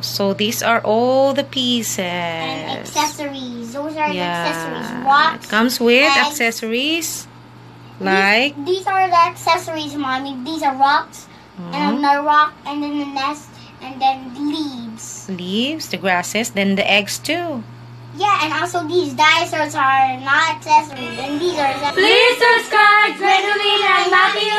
So these are all the pieces. And accessories. Those are the accessories. Yeah. Rocks. It comes with eggs. accessories like These, these are the accessories, mommy. These are rocks. Mhm. And another rock. And then the nest. And then leaves. leaves, the grasses, then the eggs too. Yeah, and also these dinosaurs are not accessories. And these are accessories. Please subscribe Gwendolyn and Matthew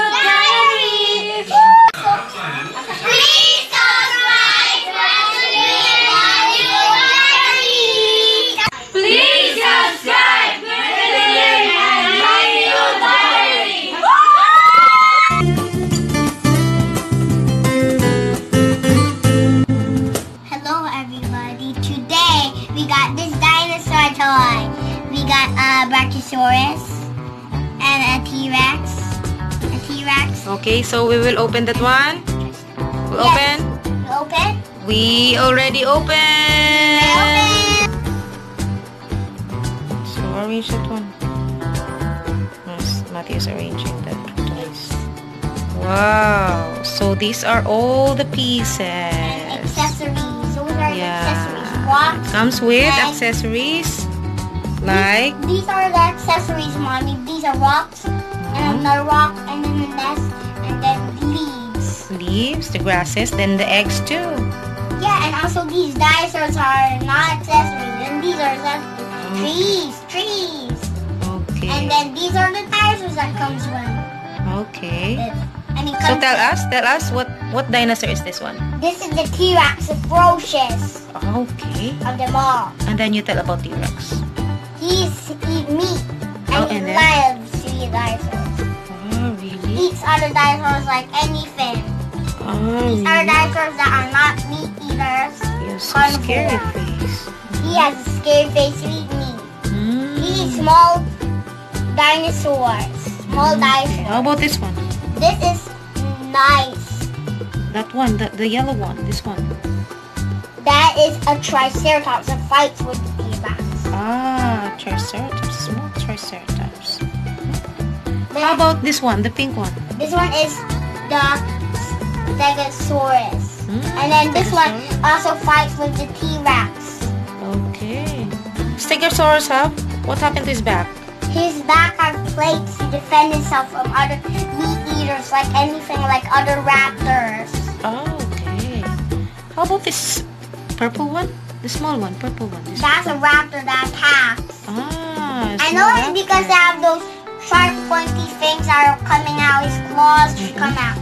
Okay, so we will open that one. We'll Yes. open. Open. We already open. Open. So arrange that one. Yes, is arranging that twice. Wow. So these are all the pieces. And accessories. Those are the accessories. Yeah. Rocks. It comes with accessories like These are the accessories, mommy. These are rocks. And another rock. And then the nest. And then leaves. leaves, the grasses, then the eggs too. Yeah, and also these dinosaurs are not accessories. And these are accessories. Trees. Trees. Okay. And then these are the dinosaurs that comes with okay. this. I mean, So tell us, tell us what what dinosaur is this one? This is the T-Rex, the ferocious Okay. of them all. And then you tell about T-Rex. He's eat meat, and Oh, and then? loves eat dinosaurs. Oh, really? Eats other dinosaurs like anything. Oh, These are really? dinosaurs that are not meat eaters. So scary face. He has a scary face to eat meat. Mm. He eats small dinosaurs. Small Okay. dinosaurs. How about this one? This is nice. That one, the, the yellow one, this one. That is a Triceratops that fights with the T-Rex. Ah, Triceratops, small Triceratops. How about this one, the pink one? This one is the Stegosaurus. Mm, And then this one also fights with the T-Rex. Okay. Stegosaurus have? What happened to his back? His back have plates to defend himself from other meat eaters like anything like other raptors. Oh, okay. How about this purple one? The small one, purple one. That's a raptor that attacks. Ah, I know it's because they raptor. have those sharp pointy things are coming out. His claws should come out.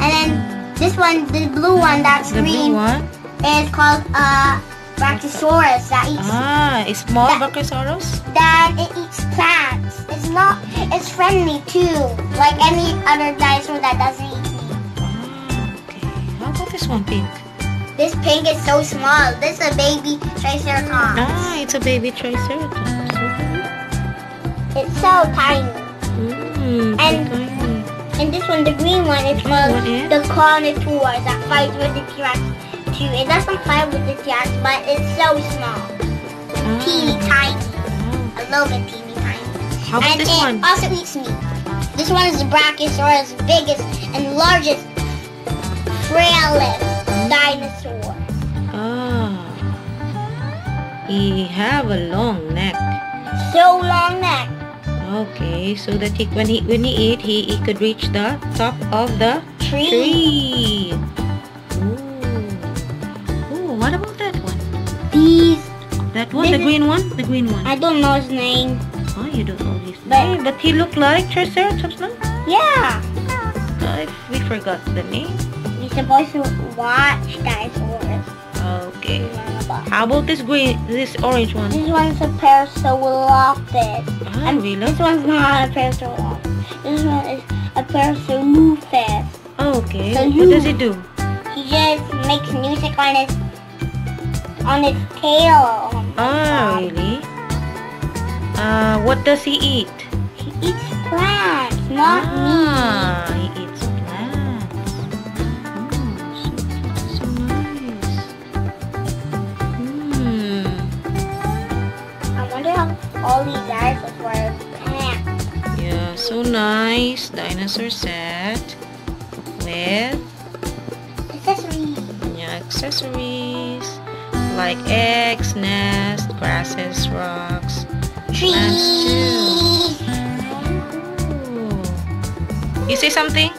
And then this one, the blue one that's the green, one. is called uh, Brachiosaurus that eats Ah, is small That- Brachiosaurus? that it eats plants. It's not. It's friendly too, like any other dinosaur that doesn't eat meat. Ah, okay. How about this one, pink? This pink is so small. This is a baby Triceratops. Ah, it's a baby Triceratops. It's so tiny. Mm, And-. And this one, the green one, is is? the Carnotaur that fights with the T-Rex too. It doesn't fight with the T-Rex, but it's so small, Ah, teeny tiny, ah. a little bit teeny tiny. How about and this it one? also eats meat. This one is the Brachiosaurus, biggest and largest, frailest dinosaur. Ah. He have a long neck. So long neck. Okay, so that he when he when he eat, he, he could reach the top of the Tree. tree. Ooh. Ooh, what about that one? These, That one, the green one? The green one. I don't know his name. Oh, you don't know his But- name. But he looked like Triceratops, no? Yeah. Uh, we forgot the name. You're supposed to watch dinosaurs. Okay. How about this green, this orange one? This one's a Parasaurolophus. Ah, And really? This one's not a Parasaurolophus. This one is a Parasaurolophus. Oh, okay. So what does he do? He just makes music on his on his tail. Ah, really? Uh, what does he eat? He eats plants, not meat. All these were plants. Yeah, so nice. Dinosaur set with Accessories. yeah, accessories. like eggs, nest, grasses, rocks. Trees. You say something?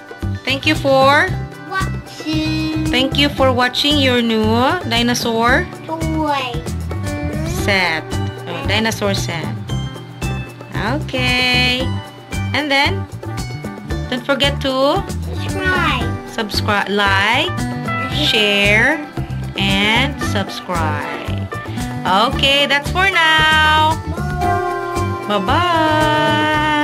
Thank you for Watching. thank you for watching your new dinosaur Toy. set. Dinosaur set. Eh? Okay. And then don't forget to Subscribe. subscribe, like, share, and subscribe. Okay, that's for now. Bye-bye.